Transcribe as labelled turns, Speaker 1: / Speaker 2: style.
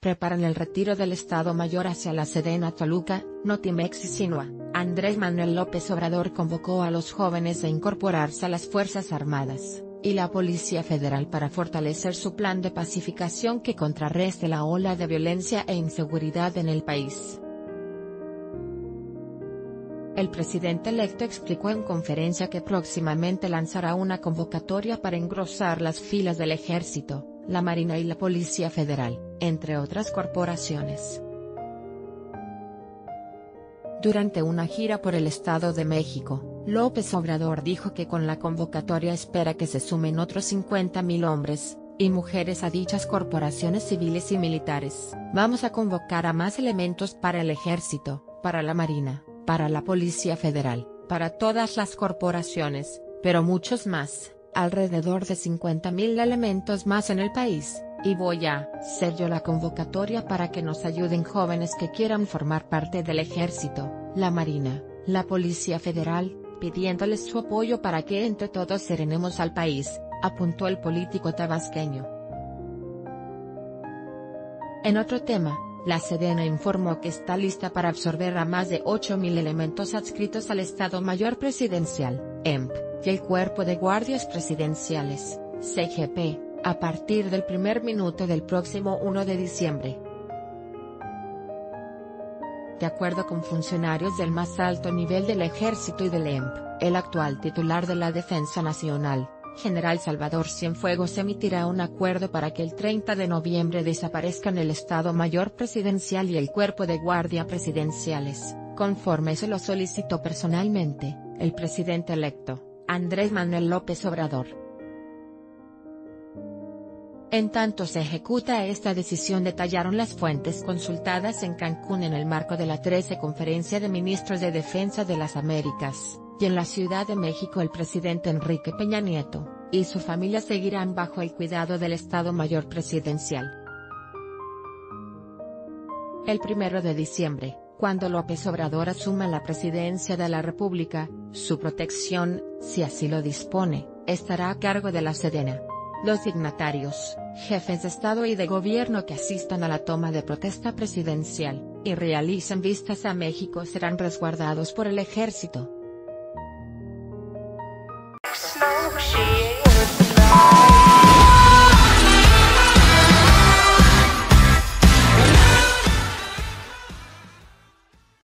Speaker 1: preparan el retiro del Estado Mayor hacia la Sedena Toluca, Notimex y Sinua. Andrés Manuel López Obrador convocó a los jóvenes a incorporarse a las Fuerzas Armadas y la Policía Federal para fortalecer su plan de pacificación que contrarreste la ola de violencia e inseguridad en el país. El presidente electo explicó en conferencia que próximamente lanzará una convocatoria para engrosar las filas del ejército, la Marina y la Policía Federal, entre otras corporaciones. Durante una gira por el Estado de México, López Obrador dijo que con la convocatoria espera que se sumen otros 50.000 hombres y mujeres a dichas corporaciones civiles y militares. Vamos a convocar a más elementos para el Ejército, para la Marina, para la Policía Federal, para todas las corporaciones, pero muchos más alrededor de 50.000 elementos más en el país, y voy a ser yo la convocatoria para que nos ayuden jóvenes que quieran formar parte del ejército, la marina, la policía federal, pidiéndoles su apoyo para que entre todos serenemos al país, apuntó el político tabasqueño. En otro tema, la Sedena informó que está lista para absorber a más de 8.000 elementos adscritos al Estado Mayor Presidencial, EMP y el Cuerpo de Guardias Presidenciales, CGP, a partir del primer minuto del próximo 1 de diciembre. De acuerdo con funcionarios del más alto nivel del Ejército y del EMP, el actual titular de la Defensa Nacional, General Salvador Cienfuegos emitirá un acuerdo para que el 30 de noviembre desaparezcan el Estado Mayor Presidencial y el Cuerpo de Guardia Presidenciales, conforme se lo solicitó personalmente, el presidente electo. Andrés Manuel López Obrador. En tanto se ejecuta esta decisión detallaron las fuentes consultadas en Cancún en el marco de la 13 Conferencia de Ministros de Defensa de las Américas, y en la Ciudad de México el presidente Enrique Peña Nieto, y su familia seguirán bajo el cuidado del Estado Mayor Presidencial. El primero de diciembre, cuando López Obrador asuma la presidencia de la República, su protección, si así lo dispone, estará a cargo de la Sedena. Los dignatarios, jefes de Estado y de Gobierno que asistan a la toma de protesta presidencial, y realicen vistas a México serán resguardados por el Ejército.